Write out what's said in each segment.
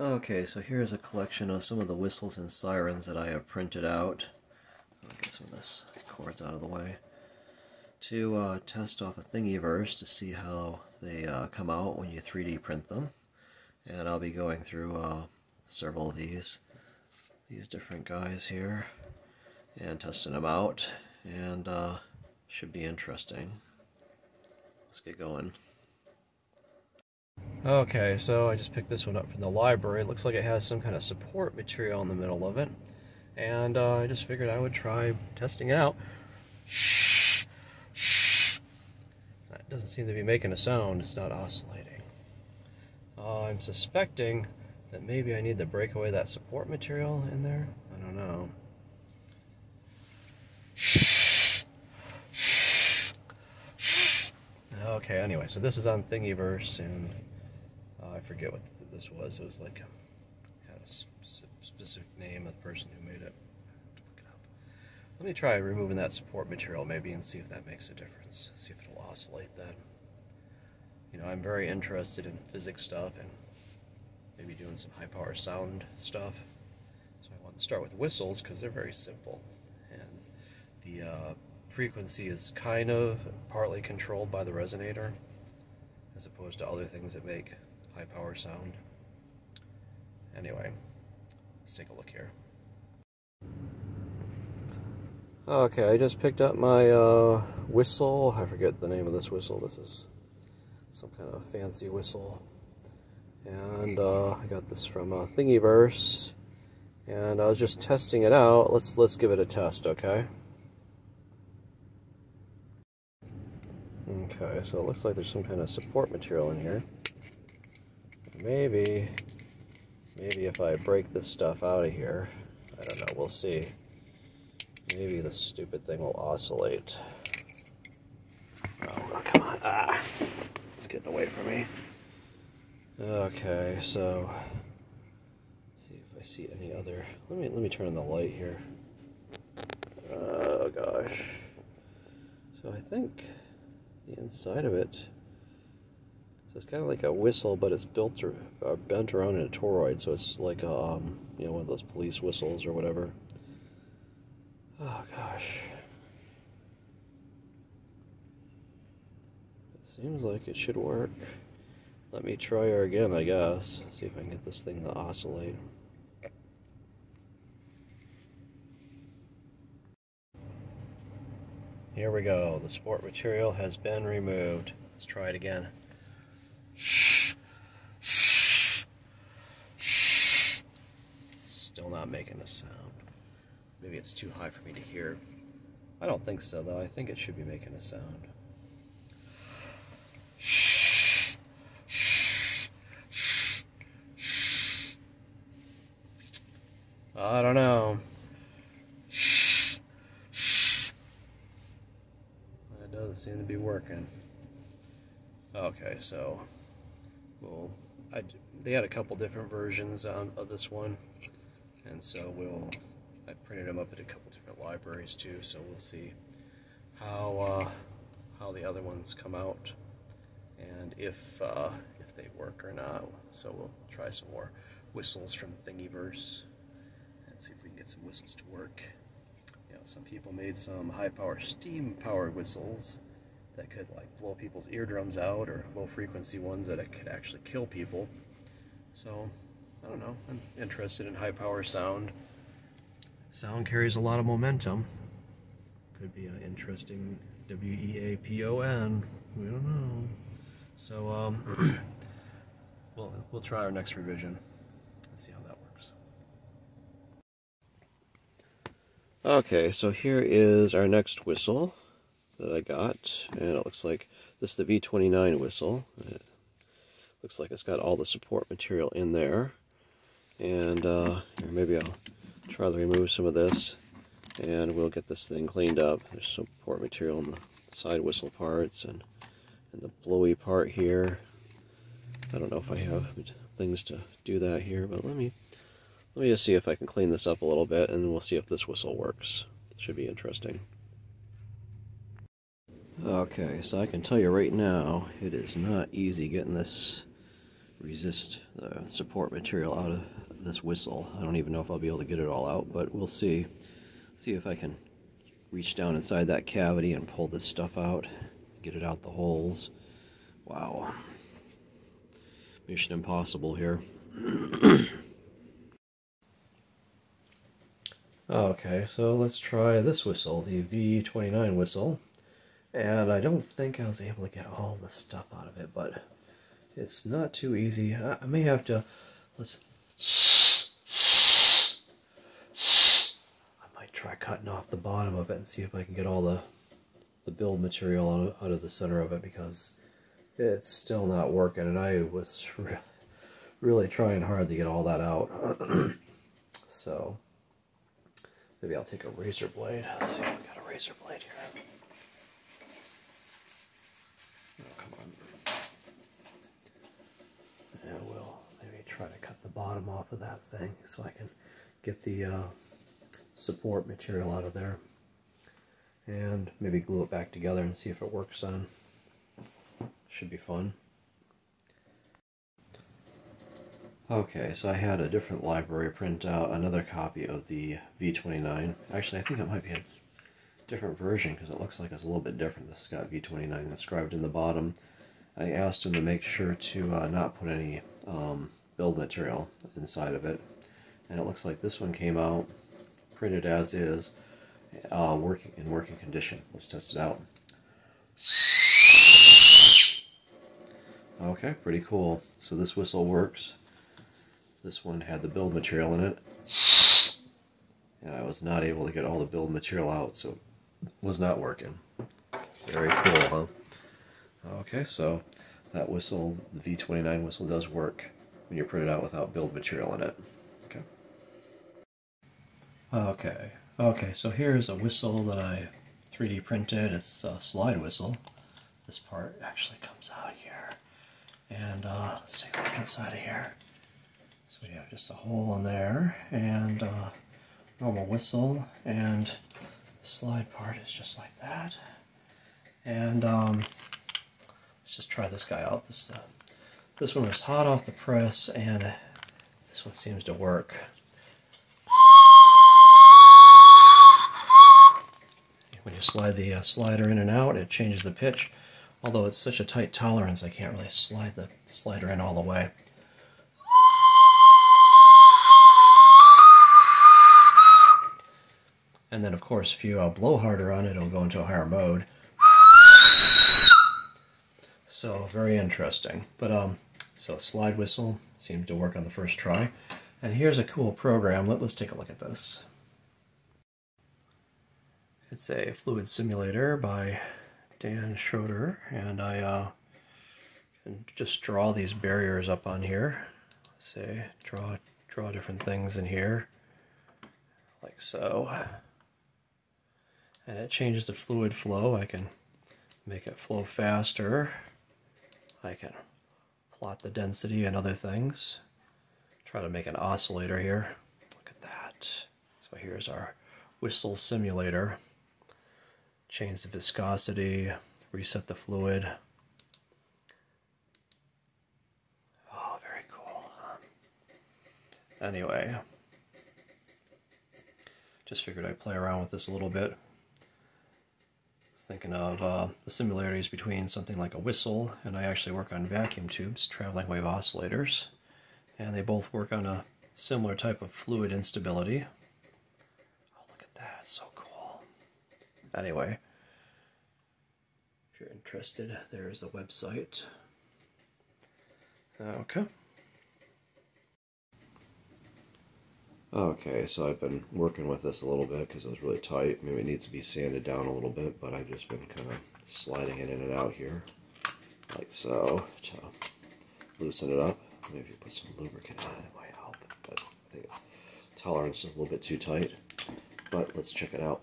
Okay, so here's a collection of some of the whistles and sirens that I have printed out. I'll get some of this cords out of the way. To uh, test off a Thingiverse to see how they uh, come out when you 3D print them. And I'll be going through uh, several of these, these different guys here, and testing them out. And uh, should be interesting. Let's get going. Okay, so I just picked this one up from the library. It looks like it has some kind of support material in the middle of it. And uh, I just figured I would try testing it out. That doesn't seem to be making a sound, it's not oscillating. Uh, I'm suspecting that maybe I need to break away that support material in there. I don't know. Okay, anyway, so this is on Thingiverse, and uh, I forget what this was. It was like had a specific name of the person who made it. it Let me try removing that support material maybe and see if that makes a difference. See if it'll oscillate that. You know, I'm very interested in physics stuff and maybe doing some high power sound stuff. So I want to start with whistles because they're very simple. And the uh, frequency is kind of partly controlled by the resonator as opposed to other things that make high power sound. Anyway, let's take a look here. Okay, I just picked up my uh, whistle. I forget the name of this whistle. This is some kind of fancy whistle. And uh, I got this from uh, Thingiverse. And I was just testing it out. Let's let's give it a test, okay? Okay, so it looks like there's some kind of support material in here. Maybe, maybe if I break this stuff out of here, I don't know, we'll see. Maybe the stupid thing will oscillate. Oh, come on. Ah, it's getting away from me. Okay, so, see if I see any other, let me, let me turn on the light here. Oh gosh. So I think the inside of it. It's kind of like a whistle, but it's built or uh, bent around in a toroid, so it's like a, um, you know one of those police whistles or whatever. Oh gosh. It seems like it should work. Let me try her again, I guess. See if I can get this thing to oscillate. Here we go. The sport material has been removed. Let's try it again. Not making a sound. Maybe it's too high for me to hear. I don't think so, though. I think it should be making a sound. I don't know. It doesn't seem to be working. Okay, so, well, I, they had a couple different versions on, of this one, and so we'll, I printed them up at a couple different libraries too, so we'll see how, uh, how the other ones come out, and if, uh, if they work or not. So we'll try some more whistles from Thingiverse, and see if we can get some whistles to work. You know, some people made some high power steam powered whistles that could like blow people's eardrums out or low frequency ones that could actually kill people. So, I don't know. I'm interested in high power sound. Sound carries a lot of momentum. Could be an interesting W E A P O N. We don't know. So, um, we'll, we'll try our next revision and see how that works. Okay, so here is our next whistle that I got, and it looks like this is the V29 whistle. It looks like it's got all the support material in there, and uh, maybe I'll try to remove some of this, and we'll get this thing cleaned up. There's some support material in the side whistle parts and, and the blowy part here. I don't know if I have things to do that here, but let me let me just see if I can clean this up a little bit, and we'll see if this whistle works. Should be interesting. Okay, so I can tell you right now, it is not easy getting this resist the support material out of this whistle. I don't even know if I'll be able to get it all out, but we'll see. See if I can reach down inside that cavity and pull this stuff out, get it out the holes. Wow. Mission impossible here. okay, so let's try this whistle, the V29 whistle. And I don't think I was able to get all the stuff out of it, but it's not too easy. I, may have to, let's, I might try cutting off the bottom of it and see if I can get all the, the build material out of, out of the center of it because it's still not working and I was re really trying hard to get all that out. so, maybe I'll take a razor blade. Let's see if we got a razor blade here. Oh, come on. We'll maybe try to cut the bottom off of that thing so I can get the uh, support material out of there and maybe glue it back together and see if it works on. Should be fun. Okay, so I had a different library print out another copy of the V29. Actually, I think it might be a different version because it looks like it's a little bit different. This has got V29 inscribed in the bottom. I asked him to make sure to uh, not put any um, build material inside of it. And it looks like this one came out printed as is, uh, working in working condition. Let's test it out. Okay, pretty cool. So this whistle works. This one had the build material in it. And I was not able to get all the build material out, so it was not working. Very cool, huh? Okay, so that whistle, the V29 whistle, does work when you print it out without build material in it. Okay. Okay. So here's a whistle that I 3D printed. It's a slide whistle. This part actually comes out here. And uh, let's a look inside of here. So we have just a hole in there and uh, normal whistle and the slide part is just like that. And um, let's just try this guy out. This uh, this one was hot off the press, and this one seems to work. When you slide the uh, slider in and out, it changes the pitch. Although it's such a tight tolerance, I can't really slide the slider in all the way. And then, of course, if you uh, blow harder on it, it'll go into a higher mode. So, very interesting. But um, so slide whistle seemed to work on the first try. And here's a cool program. Let, us take a look at this. It's a fluid simulator by Dan Schroeder, and I uh, can just draw these barriers up on here. Let's say draw draw different things in here, like so. And it changes the fluid flow. I can make it flow faster. I can plot the density and other things. Try to make an oscillator here. Look at that. So here's our whistle simulator. Change the viscosity, reset the fluid. Oh, very cool. Anyway, just figured I'd play around with this a little bit Was thinking of uh, the similarities between something like a whistle, and I actually work on vacuum tubes, traveling wave oscillators, and they both work on a similar type of fluid instability. Oh, look at that, so cool. Anyway, if you're interested, there's the website. Uh, okay. Okay, so I've been working with this a little bit because it was really tight. Maybe it needs to be sanded down a little bit, but I've just been kind of sliding it in and out here, like so, to loosen it up. Maybe if you put some lubricant on it, it might help, but I think its tolerance is a little bit too tight. But let's check it out.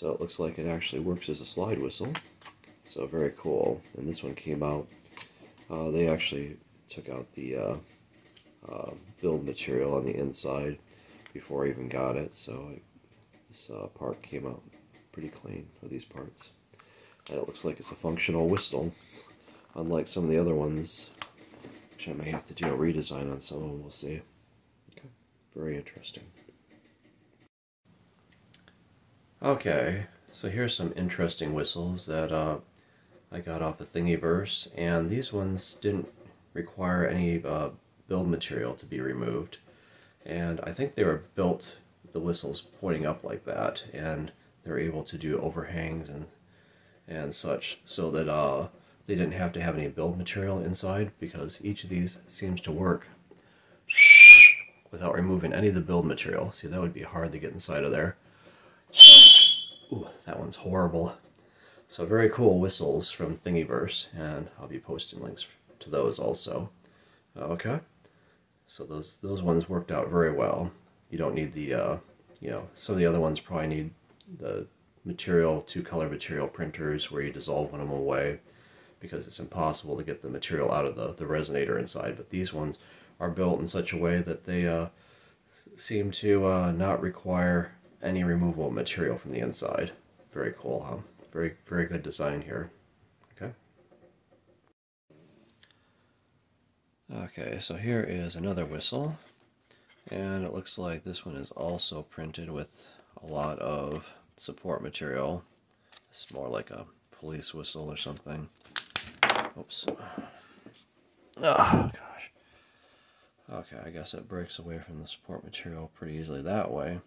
So it looks like it actually works as a slide whistle. So very cool. And this one came out, uh, they actually took out the uh, uh, build material on the inside. before I even got it, so it, this uh, part came out pretty clean with these parts. And it looks like it's a functional whistle, unlike some of the other ones, which I may have to do a redesign on some of them, we'll see. Okay, very interesting. Okay, so here's some interesting whistles that uh, I got off of Thingiverse, and these ones didn't require any uh, build material to be removed. And I think they were built with the whistles pointing up like that, and they're able to do overhangs and and such, so that uh, they didn't have to have any build material inside, because each of these seems to work without removing any of the build material. See, that would be hard to get inside of there. Ooh, that one's horrible. So very cool whistles from Thingiverse, and I'll be posting links to those also. Okay, so those those ones worked out very well. You don't need the, uh, you know, some of the other ones probably need the material, two color material printers where you dissolve one of them away because it's impossible to get the material out of the, the resonator inside. But these ones are built in such a way that they uh, seem to uh, not require any removal material from the inside. Very cool, huh? Very, very good design here. Okay. Okay, so here is another whistle. And it looks like this one is also printed with a lot of support material. It's more like a police whistle or something. Oops. Oh, gosh. Okay, I guess it breaks away from the support material pretty easily that way.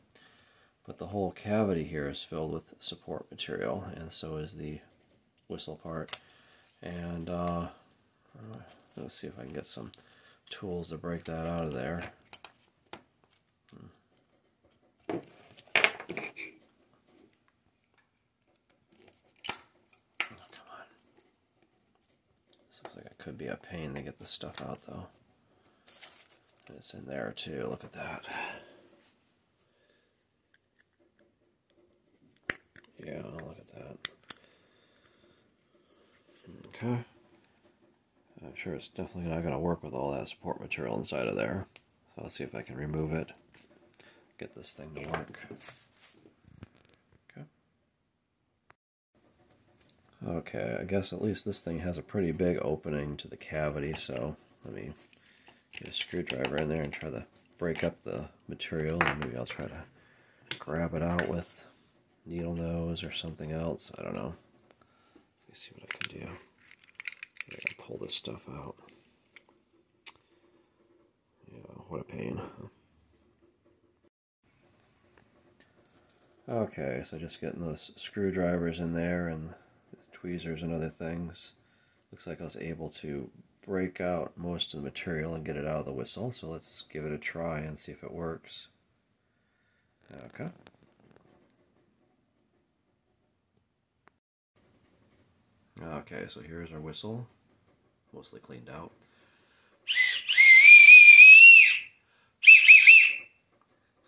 But the whole cavity here is filled with support material, and so is the whistle part. And uh, let's see if I can get some tools to break that out of there. Hmm. Oh, come on. Looks like it could be a pain to get this stuff out, though. It's in there, too. Look at that. Yeah, look at that. Okay. I'm sure it's definitely not going to work with all that support material inside of there. So let's see if I can remove it. Get this thing to work. Okay. Okay, I guess at least this thing has a pretty big opening to the cavity, so let me get a screwdriver in there and try to break up the material, and maybe I'll try to grab it out with needle nose or something else. I don't know. Let me see what I can do. I gotta pull this stuff out. Yeah, what a pain. Okay, so just getting those screwdrivers in there and tweezers and other things. Looks like I was able to break out most of the material and get it out of the whistle. So let's give it a try and see if it works. Okay. Okay, so here's our whistle, mostly cleaned out.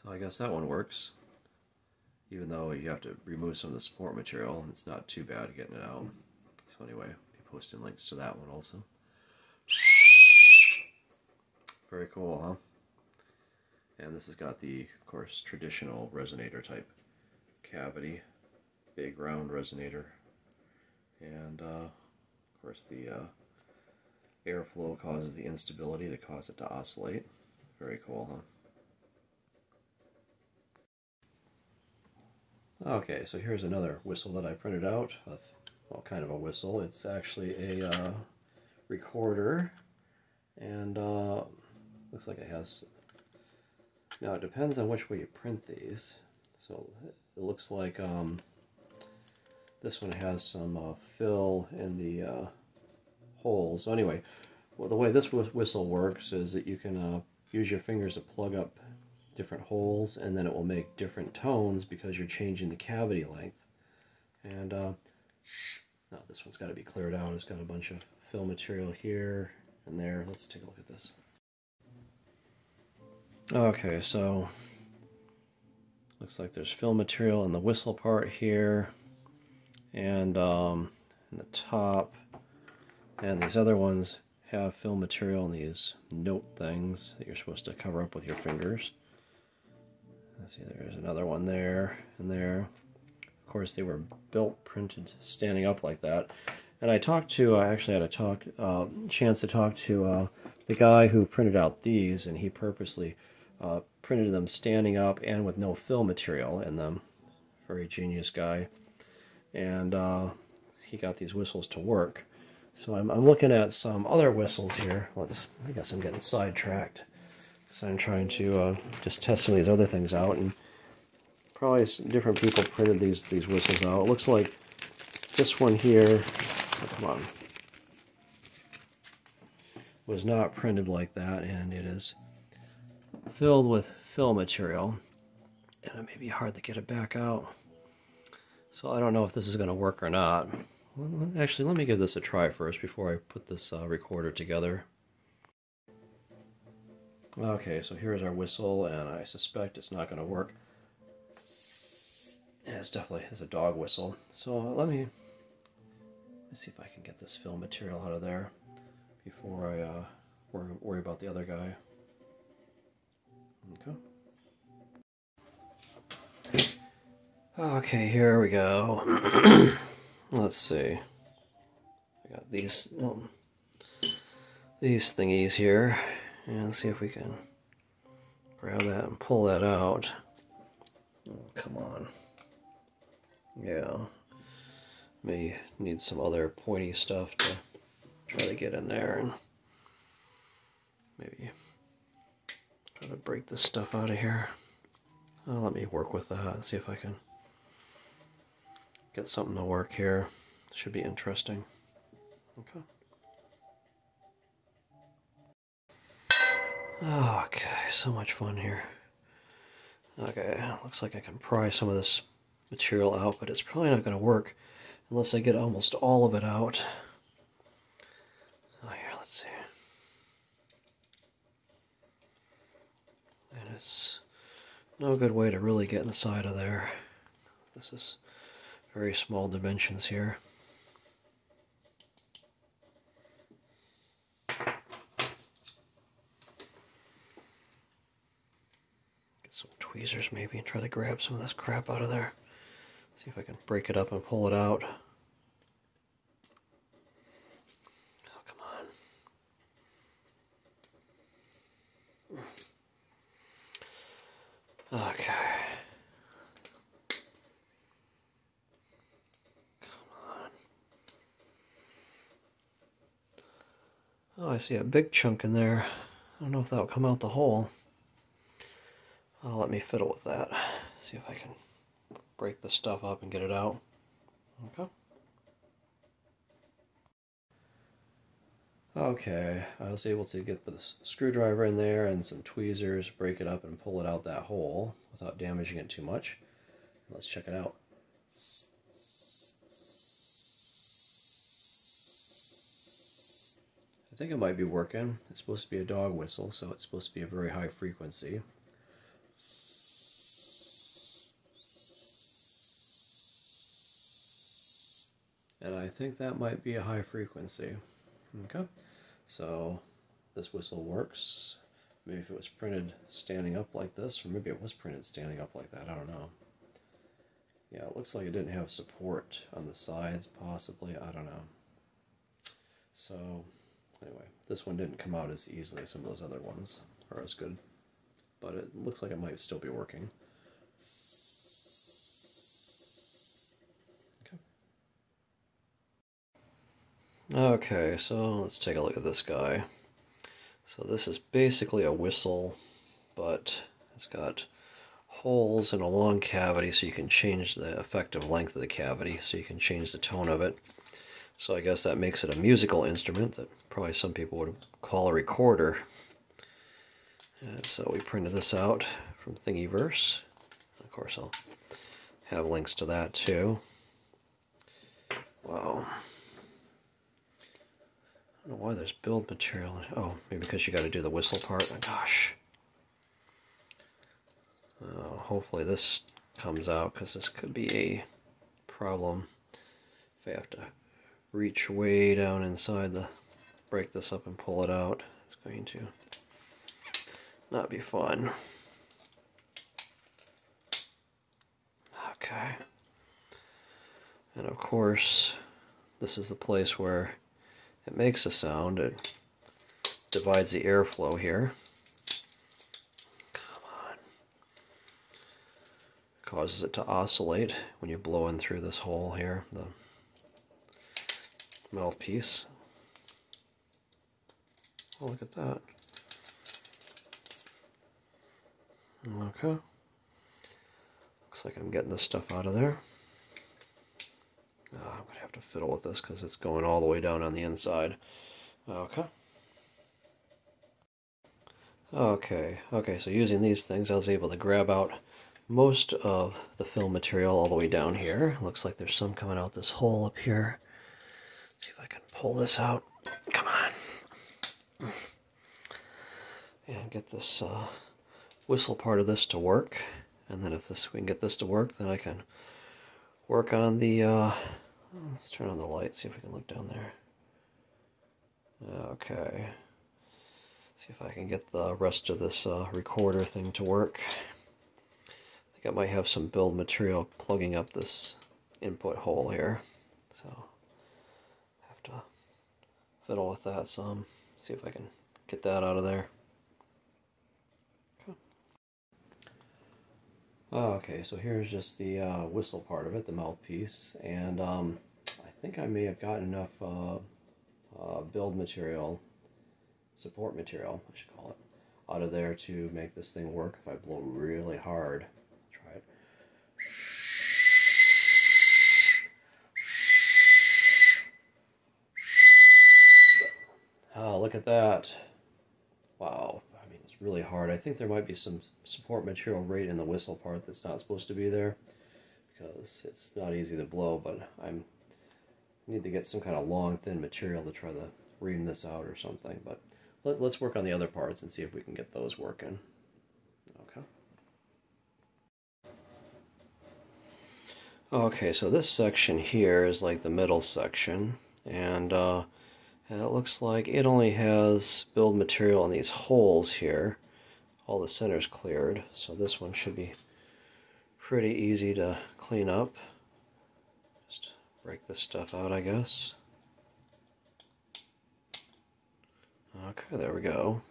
So I guess that one works, even though you have to remove some of the support material, it's not too bad getting it out. So anyway, I'll be posting links to that one also. Very cool, huh? And this has got the, of course, traditional resonator type cavity, big round resonator and uh, of course the uh, airflow causes the instability to cause it to oscillate. Very cool, huh? Okay, so here's another whistle that I printed out. Well, kind of a whistle. It's actually a uh, recorder, and uh, looks like it has. Now it depends on which way you print these. So it looks like um, this one has some uh, fill in the uh, holes. So anyway, well, the way this whistle works is that you can uh, use your fingers to plug up different holes and then it will make different tones because you're changing the cavity length. And uh, this one's got to be cleared out. It's got a bunch of fill material here and there. Let's take a look at this. Okay, so looks like there's fill material in the whistle part here and um, the top and these other ones have fill material and these note things that you're supposed to cover up with your fingers Let's see, there's another one there and there. Of course, they were built, printed, standing up like that. And I talked to, I actually had a talk, uh, chance to talk to uh, the guy who printed out these, and he purposely uh, printed them standing up and with no fill material in them. Very genius guy. And uh, he got these whistles to work. So I'm, I'm looking at some other whistles here. Let's, I guess I'm getting sidetracked. So I'm trying to uh, just test some of these other things out. And probably different people printed these, these whistles out. It looks like this one here, oh, come on, was not printed like that. And it is filled with fill material. And it may be hard to get it back out. So I don't know if this is going to work or not. Actually, let me give this a try first before I put this uh, recorder together. Okay, so here's our whistle, and I suspect it's not going to work. Yeah, it's definitely it's a dog whistle. So let me, let me see if I can get this film material out of there before I uh, worry, worry about the other guy. Okay. Okay, here we go. Let's see. I got these um, these thingies here, and see if we can grab that and pull that out. Oh, come on. Yeah. May need some other pointy stuff to try to get in there and maybe try to break this stuff out of here. Oh, let me work with that, see if I can get something to work here. Should be interesting. Okay. Okay, so much fun here. Okay, looks like I can pry some of this material out, but it's probably not going to work unless I get almost all of it out. Oh, here, let's see. And it's no good way to really get inside of there. This is very small dimensions here. Get some tweezers maybe and try to grab some of this crap out of there. See if I can break it up and pull it out. Oh, come on. Okay. Oh, I see a big chunk in there. I don't know if that'll come out the hole. Oh, let me fiddle with that. See if I can break this stuff up and get it out. Okay. Okay, I was able to get the screwdriver in there and some tweezers, break it up and pull it out that hole without damaging it too much. Let's check it out. I think it might be working. It's supposed to be a dog whistle, so it's supposed to be a very high frequency. And I think that might be a high frequency. Okay, so this whistle works. Maybe if it was printed standing up like this, or maybe it was printed standing up like that, I don't know. Yeah, it looks like it didn't have support on the sides, possibly, I don't know. So, Anyway, this one didn't come out as easily as some of those other ones, or as good. But it looks like it might still be working. Okay. Okay, so let's take a look at this guy. So this is basically a whistle, but it's got holes in a long cavity so you can change the effective length of the cavity, so you can change the tone of it. So I guess that makes it a musical instrument that probably some people would call a recorder. And so we printed this out from Thingiverse. Of course, I'll have links to that too. Wow. I don't know why there's build material. Oh, maybe because you got to do the whistle part. Oh, gosh. Uh, hopefully this comes out because this could be a problem if I have to reach way down inside the break this up and pull it out. It's going to not be fun. Okay. And of course, this is the place where it makes a sound. It divides the airflow here. Come on. Causes it to oscillate when you blow in through this hole here, the mouthpiece. Oh, look at that. Okay. Looks like I'm getting this stuff out of there. Oh, I'm going to have to fiddle with this because it's going all the way down on the inside. Okay. Okay, okay, so using these things I was able to grab out most of the film material all the way down here. Looks like there's some coming out this hole up here. Let's see if I can pull this out. Come on. And get this uh, whistle part of this to work. And then if this we can get this to work, then I can work on the, uh, let's turn on the light, see if we can look down there. Okay. See if I can get the rest of this uh, recorder thing to work. I think I might have some build material plugging up this input hole here. So, have to fiddle with that some. See if I can get that out of there. Okay, so here's just the uh, whistle part of it, the mouthpiece, and um, I think I may have gotten enough uh, uh, build material, support material, I should call it, out of there to make this thing work if I blow really hard. Try it. Oh, look at that. Wow I mean, it's really hard. I think there might be some support material right in the whistle part that's not supposed to be there because it's not easy to blow, but I'm I need to get some kind of long, thin material to try to ream this out or something. But let, us work on the other parts and see if we can get those working. Okay. Okay, so this section here is like the middle section, and uh, and it looks like it only has build material in these holes here. All the centers cleared, so this one should be pretty easy to clean up. Just break this stuff out, I guess. Okay, there we go.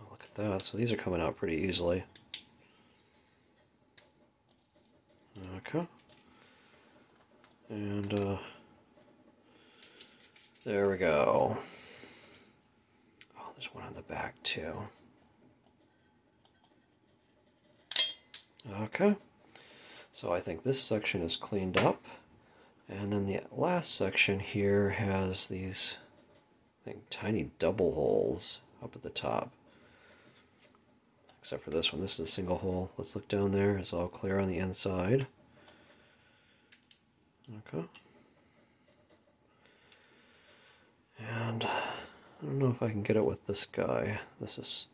Oh, look at that. So these are coming out pretty easily. Okay. And uh, there we go. Oh, there's one on the back too. Okay. So I think this section is cleaned up. And then the last section here has these I think tiny double holes up at the top. Except for this one. This is a single hole. Let's look down there. It's all clear on the inside. Okay. And I don't know if I can get it with this guy. This is,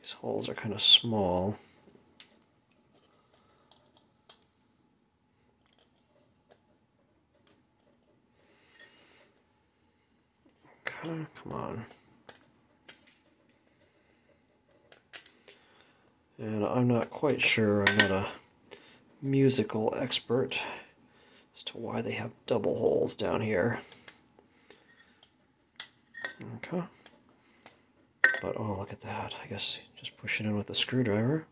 these holes are kind of small. Okay, come on. And I'm not quite sure, I'm not a musical expert as to why they have double holes down here. Okay. But oh, look at that. I guess just push it in with a screwdriver.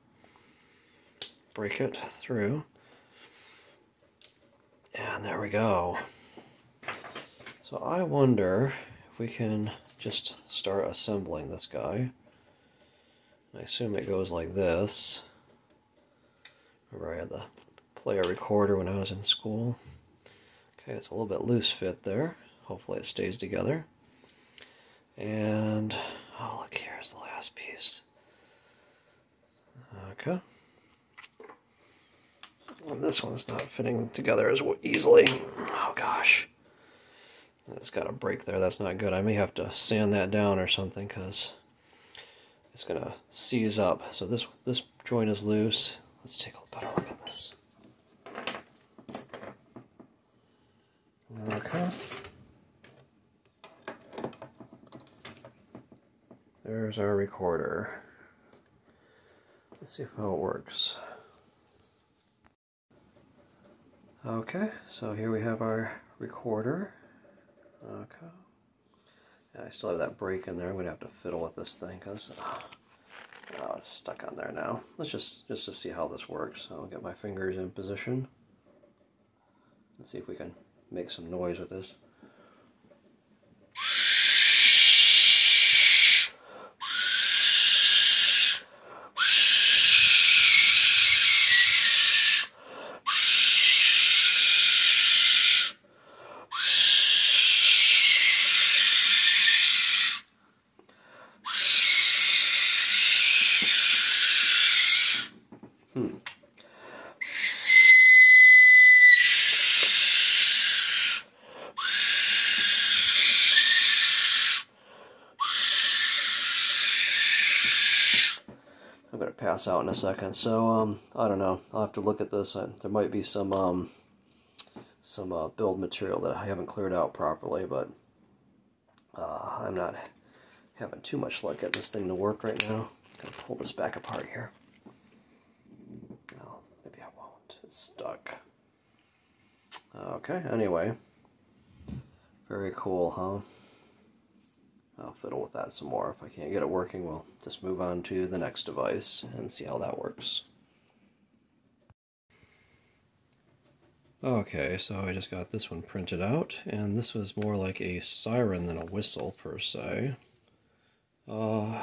Break it through. And there we go. So I wonder if we can just start assembling this guy. I assume it goes like this. Remember I had the player recorder when I was in school. Okay, it's a little bit loose fit there. Hopefully it stays together. And, oh look, here's the last piece. Okay. And this one's not fitting together as easily. Oh gosh. It's got a break there, that's not good. I may have to sand that down or something because it's going to seize up. So this this joint is loose. Let's take a better look at this. Okay. There's our recorder. Let's see how it works. Okay, so here we have our recorder. Okay. And I still have that break in there. I'm going to have to fiddle with this thing because oh, ah, oh, it's stuck on there now. Let's just, just to see how this works. I'll get my fingers in position. Let's see if we can make some noise with this. Pass out in a second. So um, I don't know. I'll have to look at this. there might be some um, some uh, build material that I haven't cleared out properly, but uh, I'm not having too much luck getting this thing to work right now. I'm gonna pull this back apart here. Oh, maybe I won't. It's stuck. Okay. Anyway, very cool, huh? I'll fiddle with that some more. If I can't get it working, we'll just move on to the next device and see how that works. Okay, so I just got this one printed out, and this was more like a siren than a whistle, per se. Uh,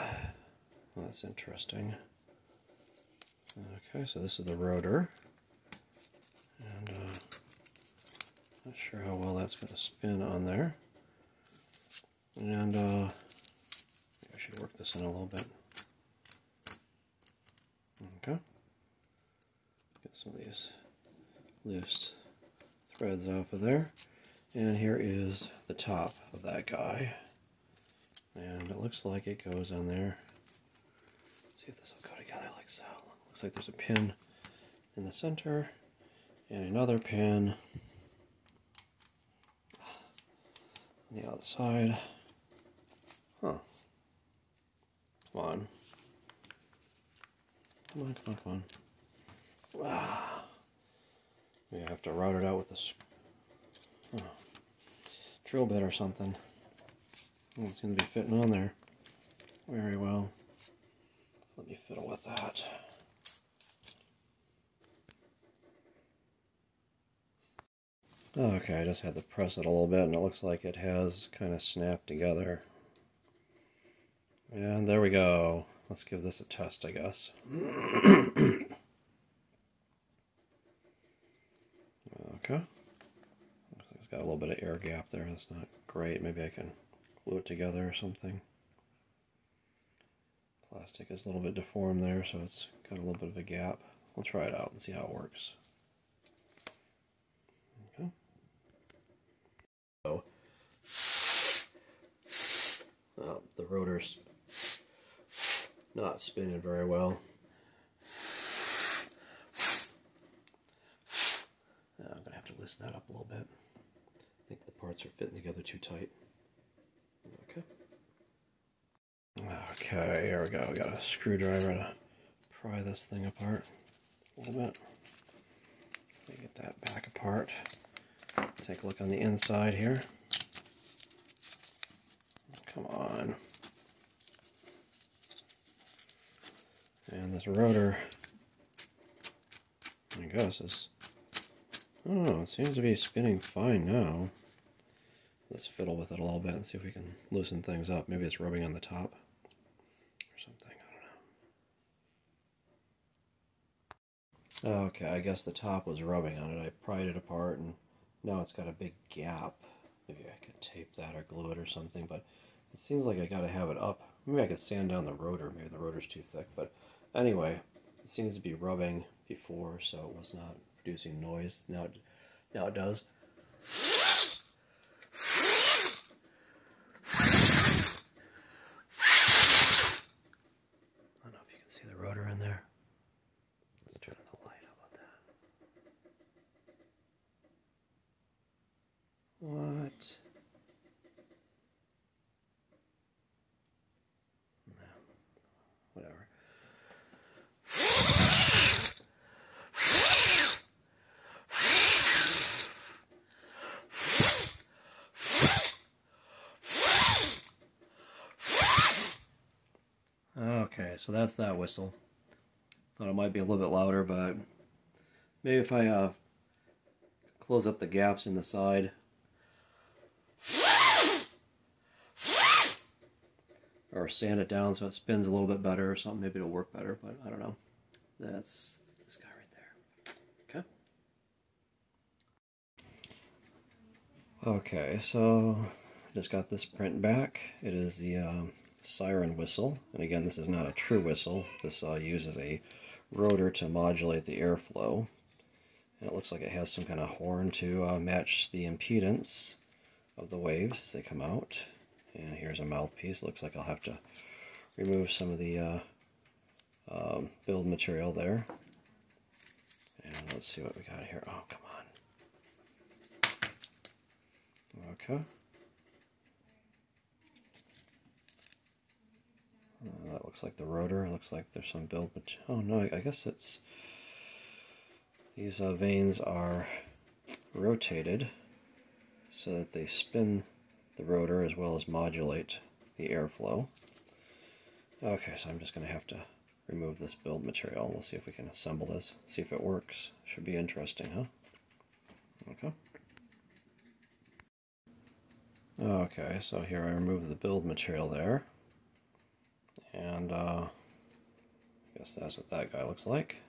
that's interesting. Okay, so this is the rotor. And, uh, not sure how well that's going to spin on there. And uh, I should work this in a little bit. Okay. Get some of these loose threads off of there. And here is the top of that guy. And it looks like it goes on there. Let's see if this will go together like so. Looks like there's a pin in the center and another pin on the outside. Huh. Come on. Come on, come on, come on. Ah. Maybe I have to route it out with this oh, drill bit or something. Doesn't seem to be fitting on there very well. Let me fiddle with that. Okay, I just had to press it a little bit and it looks like it has kind of snapped together. And there we go. Let's give this a test, I guess. okay. Looks like it's got a little bit of air gap there. That's not great. Maybe I can glue it together or something. Plastic is a little bit deformed there, so it's got a little bit of a gap. We'll try it out and see how it works. Uh, the rotor's not spinning very well. I'm going to have to loosen that up a little bit. I think the parts are fitting together too tight. Okay. Okay, here we go. We got a screwdriver to pry this thing apart a little bit. Let me get that back apart. Take a look on the inside here. Come on. And this rotor, I guess, is, oh, it seems to be spinning fine now. Let's fiddle with it a little bit and see if we can loosen things up. Maybe it's rubbing on the top or something, I don't know. Okay, I guess the top was rubbing on it. I pried it apart and now it's got a big gap. Maybe I could tape that or glue it or something, but it seems like I gotta have it up. Maybe I could sand down the rotor. Maybe the rotor's too thick. But anyway, it seems to be rubbing before, so it was not producing noise. Now, it, now it does. I don't know if you can see the rotor in there. Let's turn on the light. How about that? What? whatever. Okay, so that's that whistle. Thought it might be a little bit louder, but maybe if I uh, close up the gaps in the side. Or sand it down so it spins a little bit better or something. Maybe it'll work better, but I don't know. That's this guy right there. Okay. Okay, so just got this print back. It is the um, siren whistle. And again, this is not a true whistle. This uh, uses a rotor to modulate the airflow. And it looks like it has some kind of horn to uh, match the impedance of the waves as they come out. And here's a mouthpiece. Looks like I'll have to remove some of the uh, um, build material there. And let's see what we got here. Oh, come on. Okay. Uh, that looks like the rotor. Looks like there's some build material. Oh, no, I guess it's... These uh, vanes are rotated so that they spin the rotor as well as modulate the airflow. Okay, so I'm just going to have to remove this build material. We'll see if we can assemble this, see if it works. Should be interesting, huh? Okay. Okay, so here I remove the build material there. And uh, I guess that's what that guy looks like.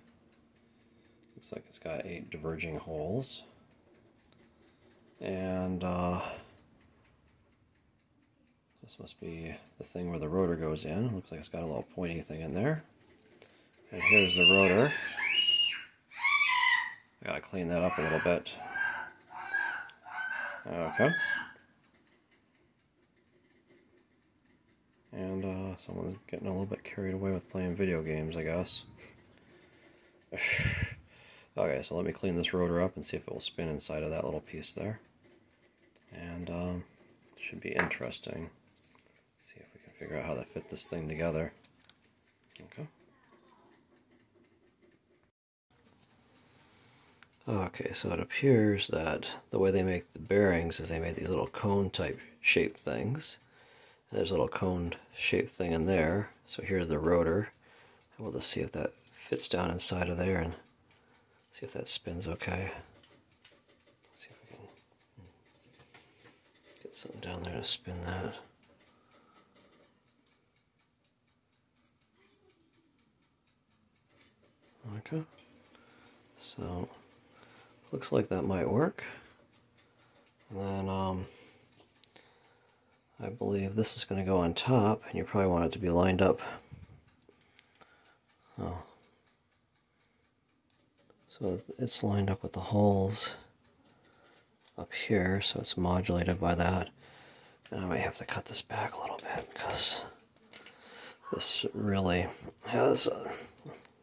Looks like it's got eight diverging holes. And uh, this must be the thing where the rotor goes in. Looks like it's got a little pointy thing in there. And here's the rotor. I gotta clean that up a little bit. Okay. And uh, someone's getting a little bit carried away with playing video games, I guess. okay, so let me clean this rotor up and see if it will spin inside of that little piece there. And um, should be interesting. See if we can figure out how to fit this thing together. Okay. Okay, so it appears that the way they make the bearings is they made these little cone type shaped things. There's a little cone shaped thing in there. So here's the rotor. We'll just see if that fits down inside of there and see if that spins okay. See if we can get something down there to spin that. Okay. So looks like that might work. And then um, I believe this is going to go on top, and you probably want it to be lined up. Oh. So it's lined up with the holes up here, so it's modulated by that. And I might have to cut this back a little bit because this really has a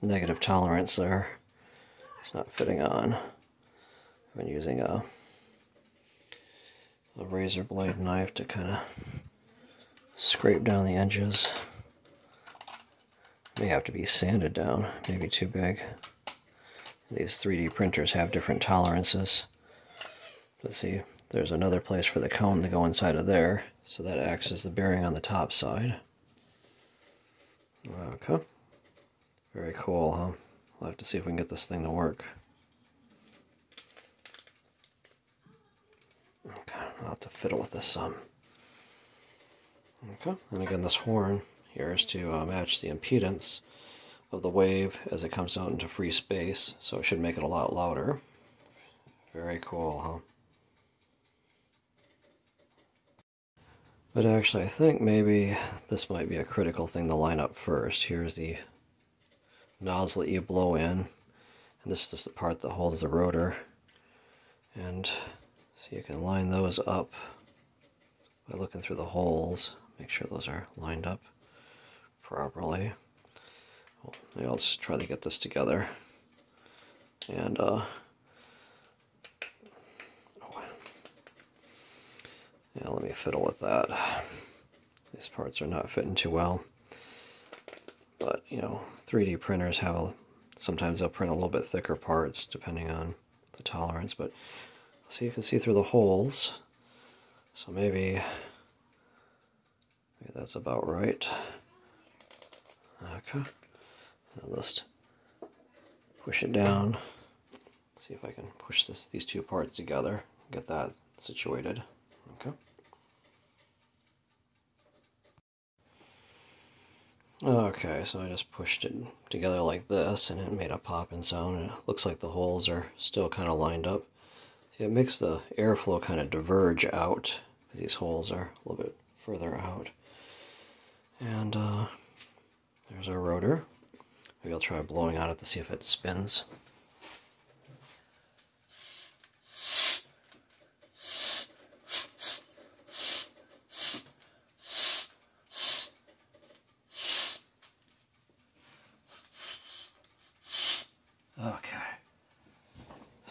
negative tolerance there. It's not fitting on. I've been using a, a razor blade knife to kind of scrape down the edges. May have to be sanded down, maybe too big. These 3D printers have different tolerances. Let's see, there's another place for the cone to go inside of there, so that acts as the bearing on the top side. Okay. Very cool, huh? We'll have to see if we can get this thing to work. Okay, I'll have to fiddle with this some. Okay, and again this horn here is to uh, match the impedance of the wave as it comes out into free space, so it should make it a lot louder. Very cool, huh? But actually, I think maybe this might be a critical thing to line up first. Here's the nozzle that you blow in, and this is the part that holds the rotor. And so you can line those up by looking through the holes, make sure those are lined up properly. Well, maybe I'll just try to get this together. And, uh, yeah, let me fiddle with that. These parts are not fitting too well. But, you know, 3D printers have a, sometimes they'll print a little bit thicker parts depending on the tolerance, but so you can see through the holes. So maybe, maybe that's about right. Okay. I'll just push it down. See if I can push this these two parts together. Get that situated. Okay. Okay, so I just pushed it together like this and it made a popping sound it looks like the holes are still kind of lined up. It makes the airflow kind of diverge out. These holes are a little bit further out. And uh, there's our rotor. Maybe I'll try blowing on it to see if it spins.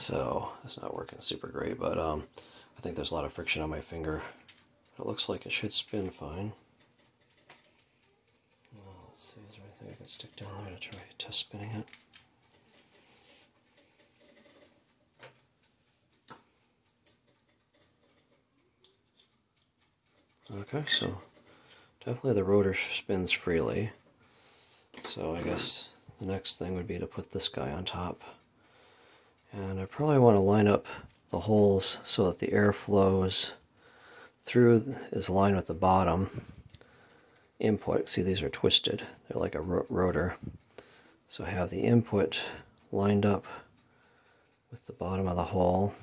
So it's not working super great, but um, I think there's a lot of friction on my finger. It looks like it should spin fine. Well, let's see, is there anything I can stick down there to try test spinning it? Okay, so definitely the rotor spins freely. So I guess the next thing would be to put this guy on top. And I probably want to line up the holes so that the air flows through is aligned with the bottom input. See, these are twisted. They're like a ro rotor. So I have the input lined up with the bottom of the hole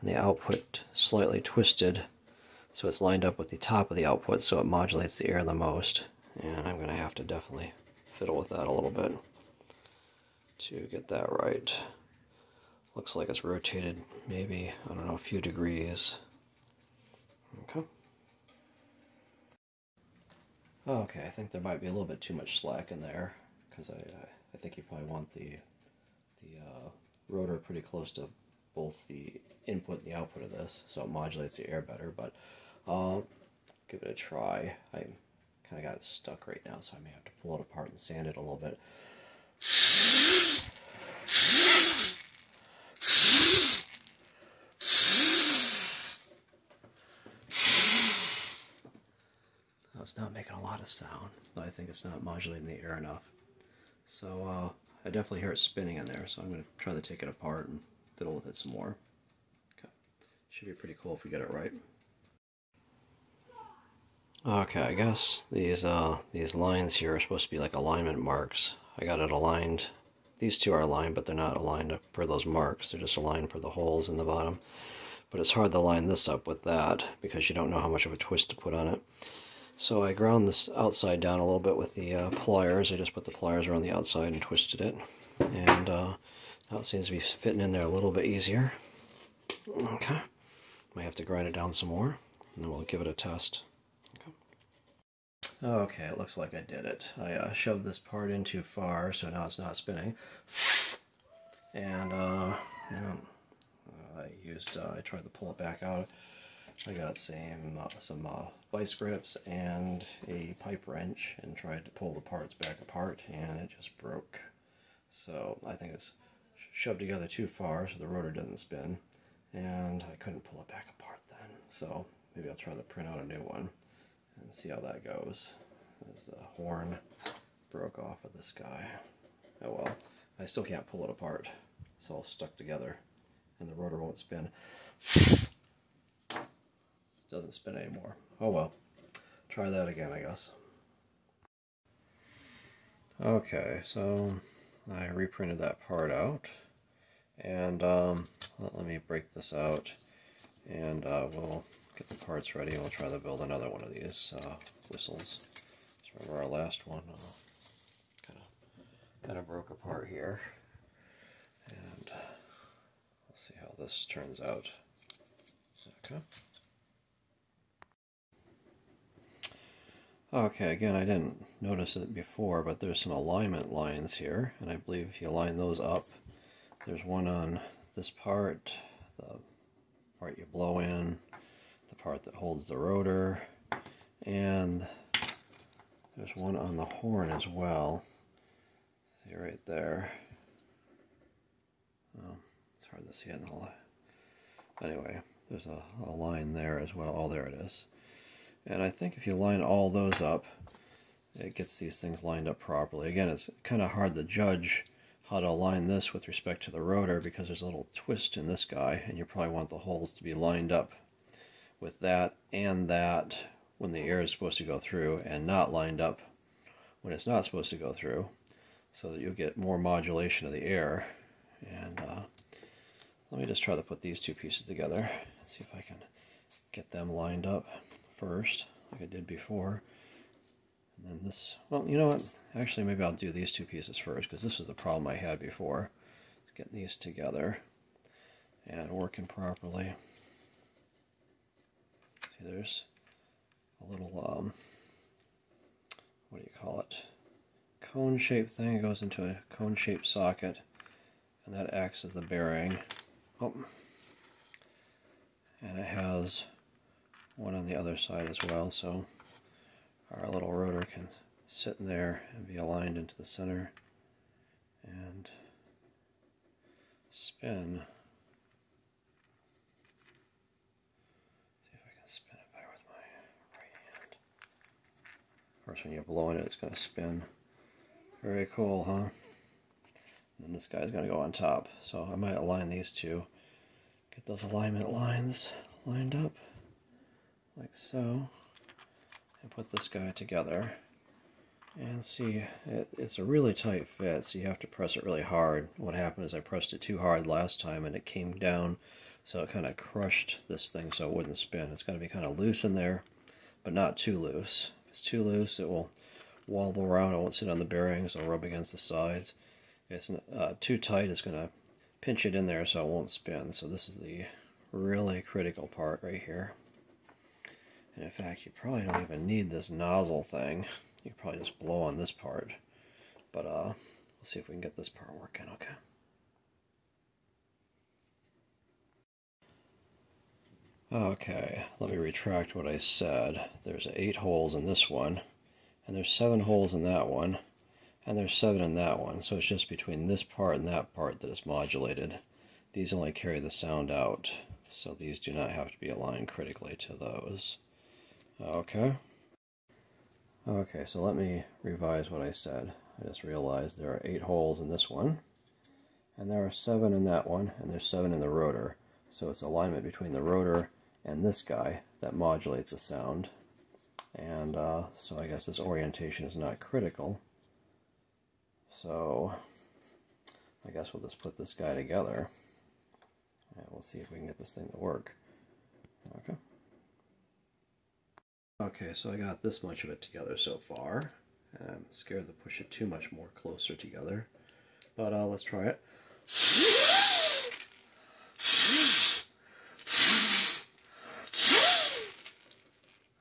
and the output slightly twisted so it's lined up with the top of the output so it modulates the air the most. And I'm going to have to definitely fiddle with that a little bit to get that right. Looks like it's rotated maybe, I don't know, a few degrees. Okay. Okay, I think there might be a little bit too much slack in there because I, I think you probably want the the uh, rotor pretty close to both the input and the output of this, so it modulates the air better. But I'll give it a try. I kind of got it stuck right now, so I may have to pull it apart and sand it a little bit. Not making a lot of sound. I think it's not modulating the air enough. So uh, I definitely hear it spinning in there, so I'm going to try to take it apart and fiddle with it some more. Okay. Should be pretty cool if we get it right. Okay, I guess these uh, these lines here are supposed to be like alignment marks. I got it aligned. These two are aligned, but they're not aligned for those marks. They're just aligned for the holes in the bottom. But it's hard to line this up with that because you don't know how much of a twist to put on it. So I ground this outside down a little bit with the uh, pliers. I just put the pliers around the outside and twisted it. And uh, now it seems to be fitting in there a little bit easier. Okay. Might have to grind it down some more, and then we'll give it a test. Okay, okay it looks like I did it. I uh, shoved this part in too far, so now it's not spinning. And, uh, yeah, I used, uh, I tried to pull it back out. I got some, uh, some uh, vice grips and a pipe wrench and tried to pull the parts back apart and it just broke. So I think it's shoved together too far so the rotor doesn't spin and I couldn't pull it back apart then. So maybe I'll try to print out a new one and see how that goes. As the horn broke off of this guy. Oh well, I still can't pull it apart. It's all stuck together and the rotor won't spin doesn't spin anymore. Oh well. Try that again, I guess. Okay, so I reprinted that part out. And um, let, me break this out and uh, we'll get the parts ready and we'll try to build another one of these uh, whistles. Remember our last one kind of kind of broke apart here. And let's see how this turns out. Okay. Okay, again, I didn't notice it before, but there's some alignment lines here, and I believe if you line those up, there's one on this part, the part you blow in, the part that holds the rotor, and there's one on the horn as well. See right there. Oh, it's hard to see in the light. Anyway, there's a, a line there as well. Oh, there it is. And I think if you line all those up it gets these things lined up properly. Again, it's kind of hard to judge how to align this with respect to the rotor because there's a little twist in this guy and you probably want the holes to be lined up with that and that when the air is supposed to go through and not lined up when it's not supposed to go through so that you'll get more modulation of the air and uh, let me just try to put these two pieces together and see if I can get them lined up first like I did before and then this, well, you know what? Actually, maybe I'll do these two pieces first because this is the problem I had before. Let's get these together and working properly. See, there's a little, um, what do you call it? Cone-shaped thing it goes into a cone-shaped socket, and that acts as the bearing. Oh. And it has one on the other side as well, so our little rotor can sit in there and be aligned into the center and spin. See if I can spin it better with my right hand. Of course, when you blow in it, it's going to spin. Very cool, huh? And then this guy's going to go on top. So I might align these two. Get those alignment lines lined up like so and put this guy together. And see, it, it's a really tight fit, so you have to press it really hard. What happened is I pressed it too hard last time and it came down, so it kind of crushed this thing so it wouldn't spin. It's got to be kind of loose in there, but not too loose. If it's too loose, it will wobble around, it won't sit on the bearings, it'll rub against the sides. If it's uh, too tight, it's going to pinch it in there so it won't spin. So this is the really critical part right here. And in fact, you probably don't even need this nozzle thing. You probably just blow on this part. But uh, we'll see if we can get this part working, okay? Okay, let me retract what I said. There's eight holes in this one, and there's seven holes in that one, and there's seven in that one. So it's just between this part and that part that is modulated. These only carry the sound out, so these do not have to be aligned critically to those. Okay. Okay, so let me revise what I said. I just realized there are eight holes in this one, and there are seven in that one, and there's seven in the rotor. So it's alignment between the rotor and this guy that modulates the sound. And uh, so I guess this orientation is not critical. So I guess we'll just put this guy together. And we'll see if we can get this thing to work. Okay. Okay, so I got this much of it together so far. I'm scared to push it too much more closer together. But uh, let's try it.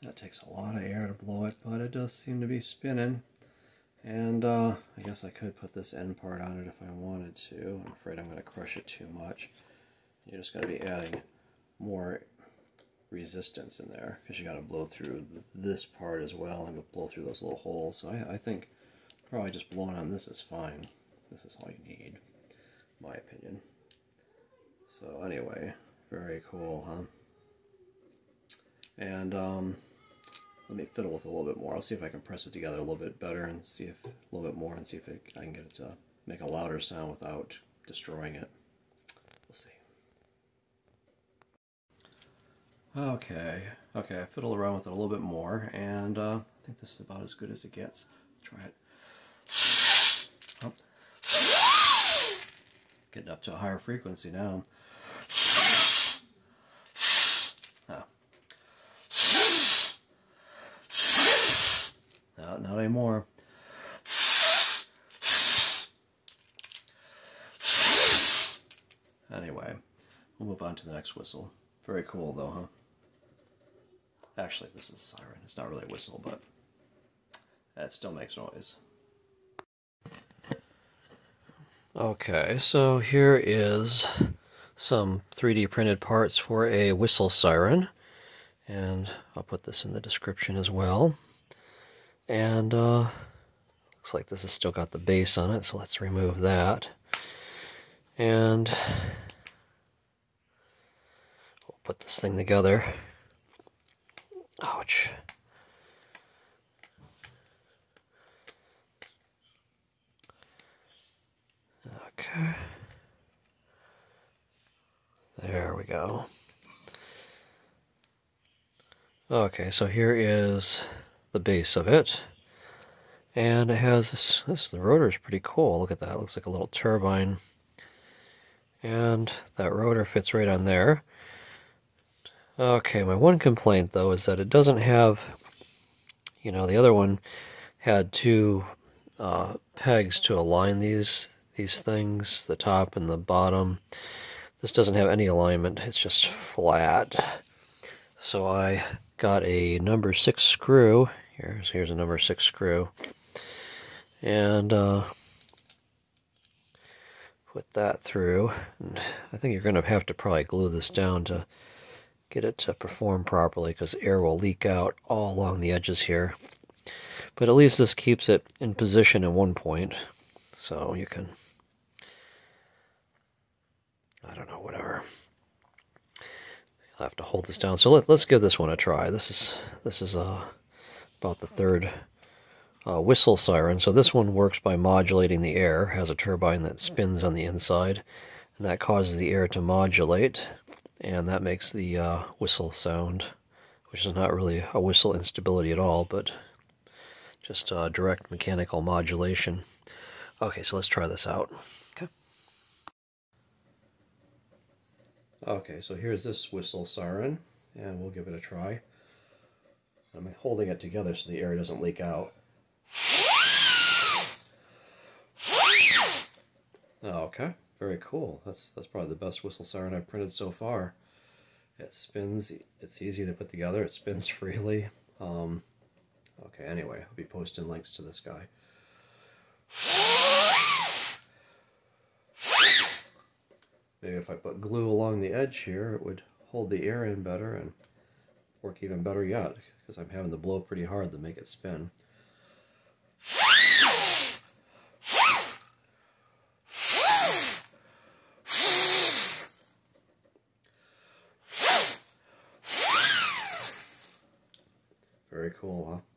That takes a lot of air to blow it, but it does seem to be spinning. And uh, I guess I could put this end part on it if I wanted to. I'm afraid I'm going to crush it too much. You're just going to be adding more resistance in there because you got to blow through this part as well and blow through those little holes. So I, I, think probably just blowing on this is fine. This is all you need, my opinion. So anyway, very cool, huh? And um, let me fiddle with it a little bit more. I'll see if I can press it together a little bit better and see if a little bit more and see if it, I can get it to make a louder sound without destroying it. Okay, okay, I fiddled around with it a little bit more, and uh, I think this is about as good as it gets. try it. Oh. Getting up to a higher frequency now. Oh. No, not anymore. Anyway, we'll move on to the next whistle. Very cool though, huh? Actually, this is a siren. It's not really a whistle, but it still makes noise. Okay, so here is some 3D printed parts for a whistle siren. And I'll put this in the description as well. And uh, looks like this has still got the base on it, so let's remove that. And we'll put this thing together. Ouch. Okay. There we go. Okay, so here is the base of it. And it has this, this the rotor is pretty cool. Look at that. It looks like a little turbine. And that rotor fits right on there. Okay, my one complaint though is that it doesn't have, you know, the other one had two uh, pegs to align these these things, the top and the bottom. This doesn't have any alignment, it's just flat. So I got a number six screw. Here's here's a number six screw, and uh, put that through. And I think you're going to have to probably glue this down to get it to perform properly because air will leak out all along the edges here. But at least this keeps it in position at one point, so you can. I don't know, whatever. I'll have to hold this down. So let, us give this one a try. This is this is uh, about the third uh, whistle siren. So this one works by modulating the air. Has a turbine that spins on the inside, and that causes the air to modulate, and that makes the uh, whistle sound, which is not really a whistle instability at all, but just uh, direct mechanical modulation. Okay, so let's try this out. Okay, so here's this whistle siren, and we'll give it a try. I'm holding it together so the air doesn't leak out. Okay, very cool. That's that's probably the best whistle siren I've printed so far. It spins, it's easy to put together, it spins freely. Um, okay, anyway, I'll be posting links to this guy. Maybe if I put glue along the edge here, it would hold the air in better and work even better yet, because I'm having to blow pretty hard to make it spin. Very cool, huh?